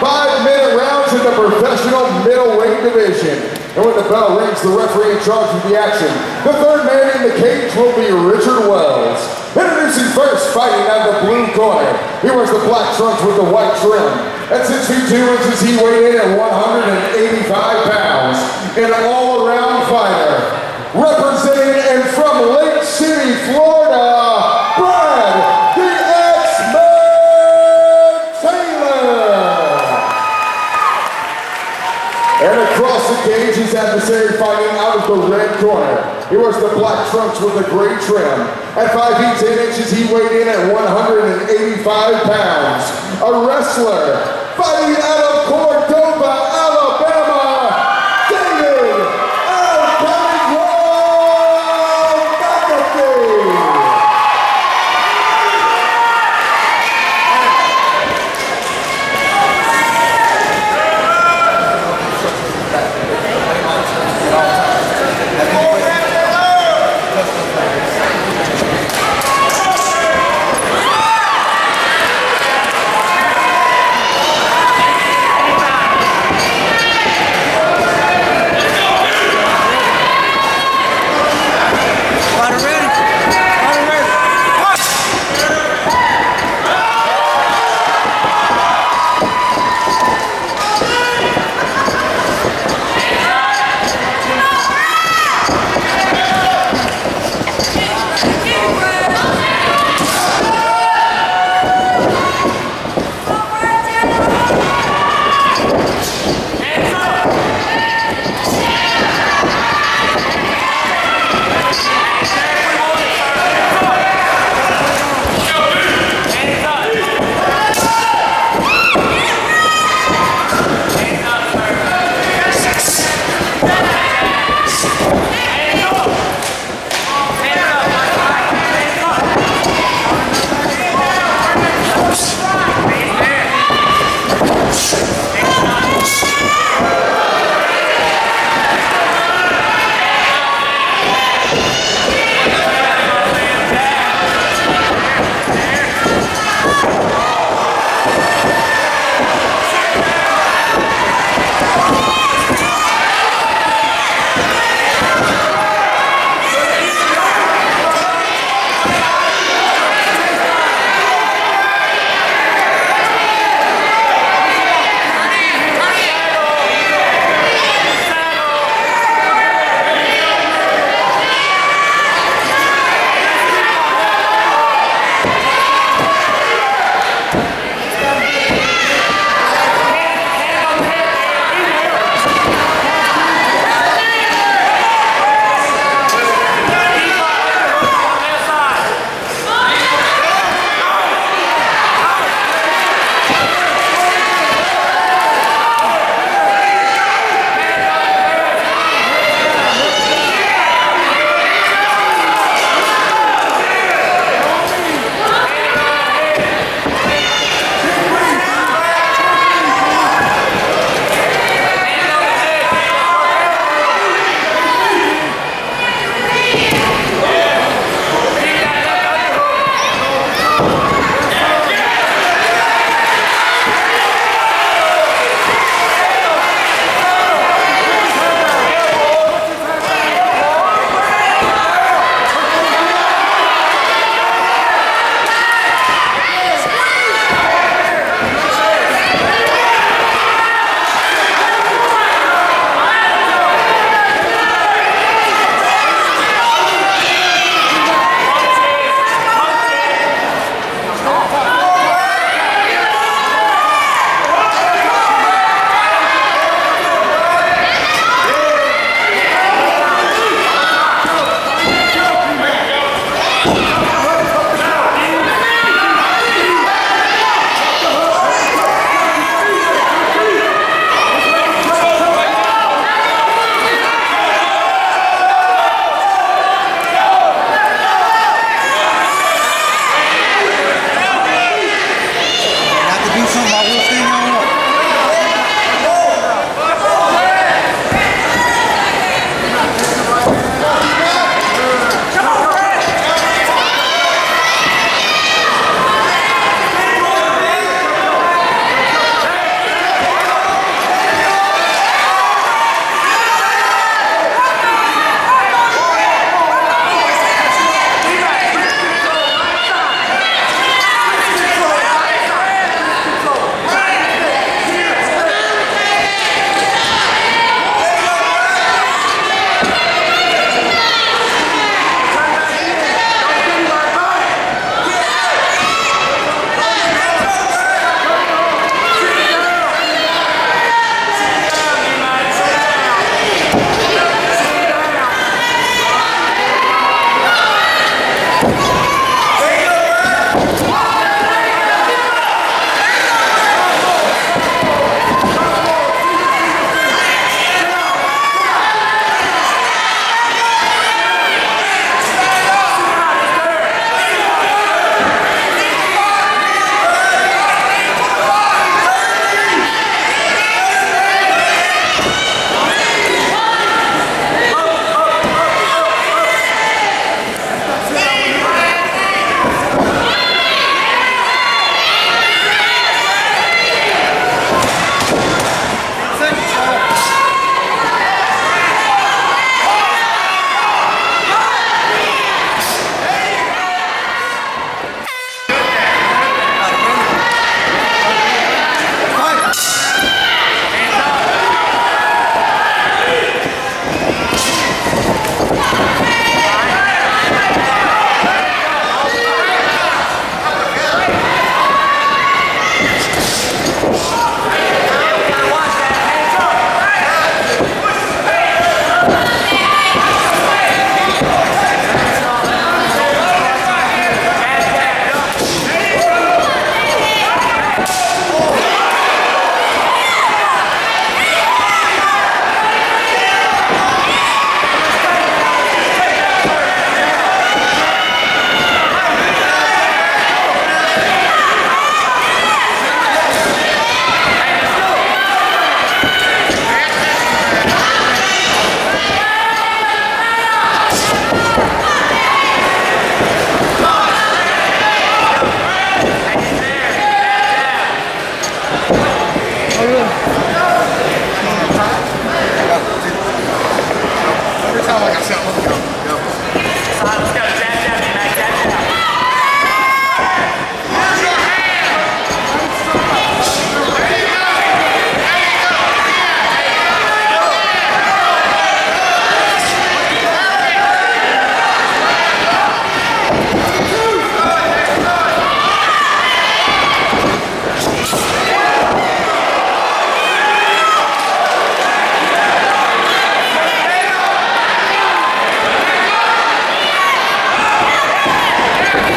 five-minute rounds in the professional middleweight division. And when the bell rings, the referee in charge of the action. The third man in the cage will be Richard Wells. Introducing first, fighting out of the blue corner. He wears the black trunks with the white trim. At 6 feet 2 inches, he weighed in at 185 pounds. An all-around fighter. Representing and from Lake City, Florida, cage, fighting out of the red corner. He wears the black trunks with the gray trim. At 5 feet 10 inches, he weighed in at 185 pounds. A wrestler fighting out of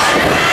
Let's!